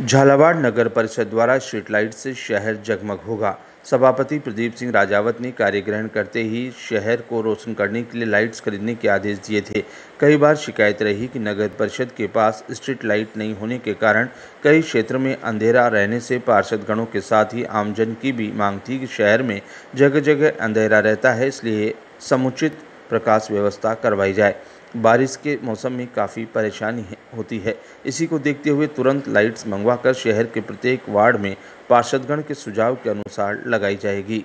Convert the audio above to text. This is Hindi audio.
झालावाड़ नगर परिषद द्वारा स्ट्रीट लाइट से शहर जगमग होगा। सभापति प्रदीप सिंह राजावत ने कार्य ग्रहण करते ही शहर को रोशन करने के लिए लाइट्स खरीदने के आदेश दिए थे। कई बार शिकायत रही कि नगर परिषद के पास स्ट्रीट लाइट नहीं होने के कारण कई क्षेत्र में अंधेरा रहने से पार्षदगणों के साथ ही आमजन की भी मांग थी कि शहर में जगह जगह अंधेरा रहता है, इसलिए समुचित प्रकाश व्यवस्था करवाई जाए। बारिश के मौसम में काफ़ी परेशानी होती है। इसी को देखते हुए तुरंत लाइट्स मंगवाकर शहर के प्रत्येक वार्ड में पार्षदगण के सुझाव के अनुसार लगाई जाएगी।